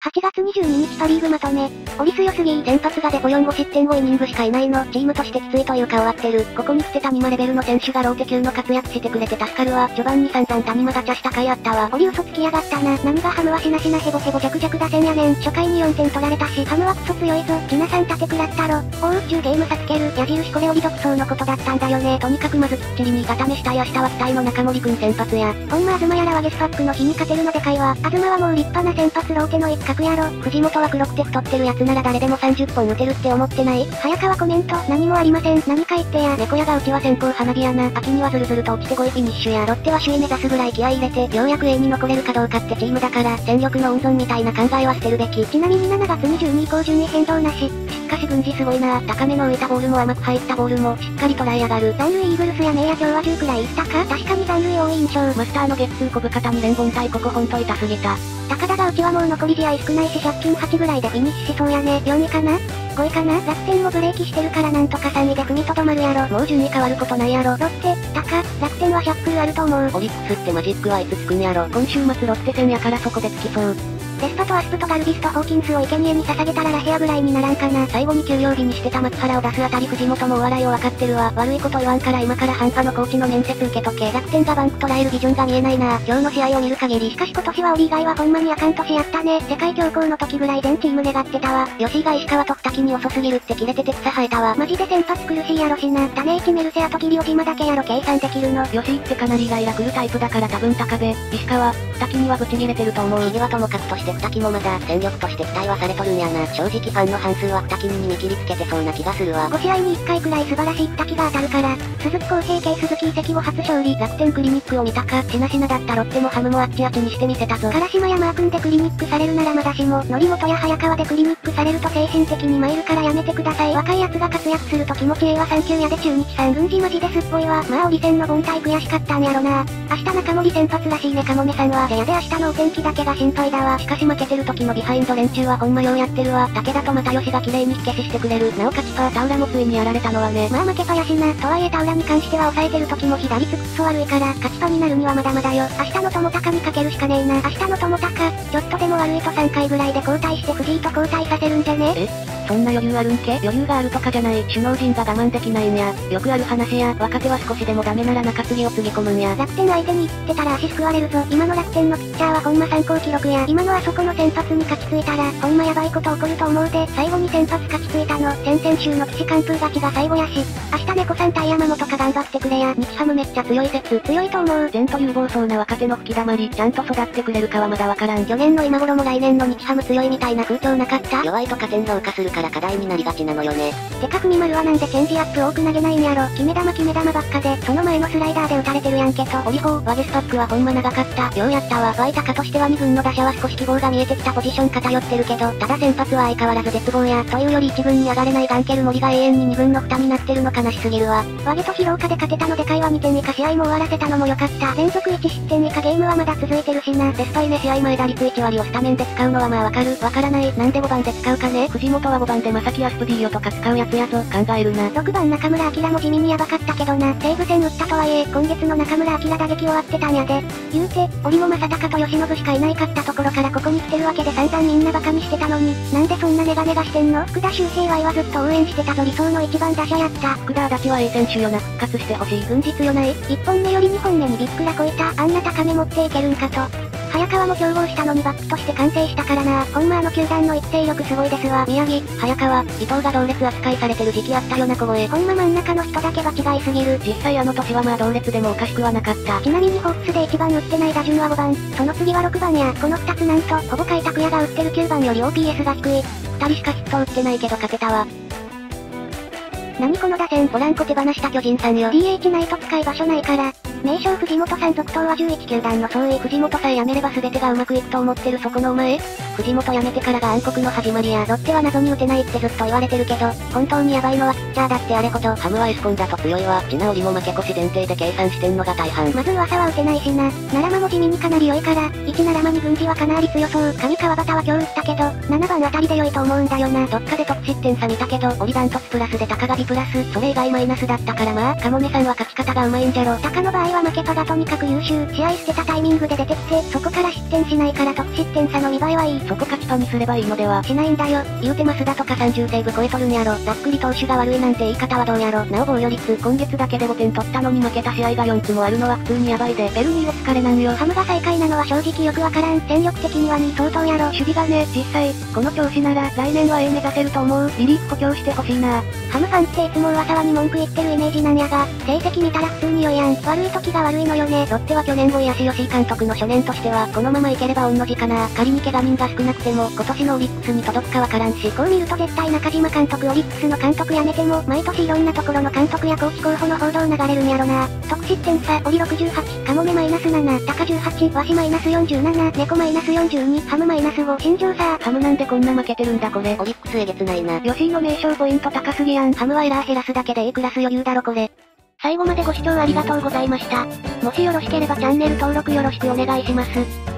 8月22日パリーグまとめ。オリス良すぎ先発がデポ4 5失点5イニングしかいないの。チームとしてきついというか終わってる。ここに来てた2マレベルの選手がローテ級の活躍してくれて助かるわ。序盤に散々谷間ガチャした回あったわ。オリ嘘つきやがったな。何がハムはしなしなヘボヘボ弱々打線やねん。初回に4点取られたし、ハムはクソ強いぞ。ジナさん立て食らったろ。大宇宙ゲームさつける。矢印これオリ独走のことだったんだよね。とにかくまずきっちりに固めしたい明日は期待の中森くん先発や。ほんま東やらはゲスパックの日に勝てるのでかいわ。東はもう立派な先発ローテの一角やろ。藤本は黒くて太ってるやつなら誰でも30本打てるって思ってない？早川コメント、何もありません。何か言ってや。猫屋がうちは先行花火やな。秋にはズルズルと落ちて5位フィニッシュや。ロッテは首位目指すぐらい気合い入れて、ようやく A に残れるかどうかってチームだから、戦力の温存みたいな考えは捨てるべき。ちなみに7月22以降順位変動なし。しかし軍事すごいな高めの浮いたボールも甘く入ったボールも、しっかり捉え上がる。残塁イーグルスやメイヤ今日は10くらいいったか？確かに残塁多い印象。マスターのゲッツー小深田に連本対ここほんと痛すぎた。高田がうちはもう残り試合少ないし借金8ぐらいでフィニッシュしそうやね。4位かな ?5 位かな？楽天もブレーキしてるからなんとか3位で踏みとどまるやろ。もう順位変わることないやろ。ロッテ、高、楽天は100クルあると思う。オリックスってマジックはいつつくんやろ。今週末ロッテ戦やからそこでつきそう。デスパとアスプとガルビスとホーキンスを生贄に捧げたらラヘアぐらいにならんかな。最後に休養日にしてた松原を出すあたり藤本もお笑いを分かってるわ。悪いこと言わんから今から半端のコーチの面接受けとけ。楽天がバンク捉えるビジョンが見えないな。今日の試合を見る限り。しかし今年はオリ以外はほんまにあかん年やったね。世界恐慌の時ぐらい全チーム願ってたわ。吉井が石川と二木に遅すぎるって切れてて草生えたわ。マジで先発苦しいやろしな。種市メルセアとギリオジマだけやろ計算できるの。吉井ってかなりイライラ来るタイプだから多分高部、石川、二木にはブチ切れてると思う。次はともかくとして二木もまだ、戦力として期待はされとるんやな。正直ファンの半数は二木に見切りつけてそうな気がするわ。5試合に1回くらい素晴らしい二木が当たるから、鈴木康平系鈴木移籍後初勝利。楽天クリニックを見たか、しなしなだったロッテもハムもあっちあっちにしてみせたぞ。唐島やマー君でクリニックされるならまだしも、則本や早川でクリニックされると精神的に参るからやめてください。若い奴が活躍すると気持ちええわ3級やで中日さん。軍事マジですっぽいわ。まあ折り線の凡退悔しかったんやろな。明日中森先発らしいねかもめさんは。せやで明日のお天気だけが心配だわ。しかし負けてる時のビハインド連中はほんまようやってるわ。武田と又吉が綺麗に火消ししてくれる。なおかつパータウラもついにやられたのはね。まあ負けパやしな。とはいえ田浦に関しては抑えてる時も左つくっそ悪いから、勝ちパになるにはまだまだよ。明日の友高にかけるしかねえな。明日の友高、ちょっとでも悪いと3回ぐらいで交代して藤井と交代させるんじゃねえそんな余裕あるんけ？余裕があるとかじゃない。首脳陣が我慢できないんや。よくある話や、若手は少しでもダメなら中継ぎをつぎ込むんや。楽天相手に行ってたら足救われるぞ。今の楽天のピッチャーはほんま参考記録や。今のあそこの先発に勝ちついたら、ほんまやばいこと起こると思うで。最後に先発勝ちついたの。先々週の騎士完封勝ちが最後やし。明日猫さん対山本か頑張ってくれや。日ハムめっちゃ強い説。強いと思う。前途有望そうな若手の吹き溜まり、ちゃんと育ってくれるかはまだわからん。去年の今頃も来年の日ハム強いみたいな風潮なかった？弱いと加点評価するかから課題になりがちなのよね。てか、ふみ丸はなんでチェンジアップ多く投げないんやろ。決め球決め球ばっかで、その前のスライダーで打たれてるやんけと。オリホー、ワゲスパックはほんま長かった。ようやったわ。ワイタカとしては2軍の打者は少し希望が見えてきたポジション偏ってるけど、ただ先発は相変わらず絶望や。というより1軍に上がれないガンケル森が永遠に2軍の蓋になってるの悲しすぎるわ。ワゲと疲労化で勝てたので会話2点以下試合も終わらせたのも良かった。連続1失点以下ゲームはまだ続いてるしな。デスパイね試合前打率1割をスタメンで使うのはまあわかる。わからない。なんで5番で使うかね藤本は5番で正木アスプディーヨとか使うやつやぞ。考えるな。6番中村晃も地味にヤバかったけどな。西武戦打ったとはいえ、今月の中村晃打撃終わってたんやで。言うて、折も正隆と吉信しかいないかったところからここに来てるわけで散々みんなバカにしてたのに、なんでそんなネガネガしてんの福田周平は今ずっと応援してたぞ理想の一番打者やった。福田足立は A 選手よな。復活してほしい。軍事強ない ?1 本目より2本目にびっくら超えた。あんな高め持っていけるんかと。早川も競合したのにバックとして完成したからな。ほんまあの球団の一定力すごいですわ。宮城、早川、伊藤が同列扱いされてる時期あったよな小声。ほんま真ん中の人だけが違いすぎる。実際あの年はまあ同列でもおかしくはなかった。ちなみにホークスで一番打ってない打順は5番。その次は6番や。この2つなんと、ほぼ開拓也が打ってる9番より OPS が低い。2人しかヒット打ってないけど勝てたわ。何この打線ポランコ手放した巨人さんよ。DH ないと使い場所ないから。名称藤本さん続投は11球団の総意。藤本さえ辞めれば全てがうまくいくと思ってるそこのお前藤本辞めてからが暗黒の始まりや。ロッテは謎に打てないってずっと言われてるけど、本当にヤバいのはピッチャーだってあれほど。ハムはエスコンだと強いわ。地直りも負け越し前提で計算してんのが大半。まず噂は打てないしな。奈良間も地味にかなり良いから、1奈良間に軍事はかなり強そう。上川端は今日打ったけど、7番あたりで良いと思うんだよな。どっかで得失点差見たけど、オリダントツプラスで高が B プラス、それ以外マイナスだったからまあ、カモメさんは勝ち方がうまいんじゃろ。高の場合は負けパがとにかく優秀。試合捨てたタイミングで出てきて、そこから失点しないから得失点差の見栄えはいい。そこ勝ちパにすればいいのではしないんだよ。言うて増田とか30セーブ超えとるんやろ。ざっくり投手が悪いなんて言い方はどうやろ。なお防御率、今月だけで5点取ったのに負けた試合が4つもあるのは普通にヤバいで、ベルニーお疲れなんよ。ハムが最下位なのは正直よくわからん。戦力的には2位相当やろ。守備がね、実際、この調子なら来年は A 目指せると思う。リリーフ補強してほしいな。ハムファンっていつも噂はに文句言ってるイメージなんやが、成績見たら普通に良いやん。悪い時が悪いのよね。ロッテは去年後井足吉監督の初年としては、このままいければ御の字かな。仮に怪我人が少なくても、今年のオリックスに届くかわからんし。こう見ると絶対中島監督オリックスの監督辞めても、毎年いろんなところの監督やコーチ候補の報道流れるんやろな。得失点差、オリ68、カモメマイナス7、タカ18、ワシマイナス47、猫マイナス42、ハムマイナス5、新庄さハムなんでこんな負けてるんだこれ。オリックスえげつないな。吉井の名称ポイント高すぎやん。ハムはエラー減らすだけで A クラス余裕だろこれ。最後までご視聴ありがとうございました。もしよろしければチャンネル登録よろしくお願いします。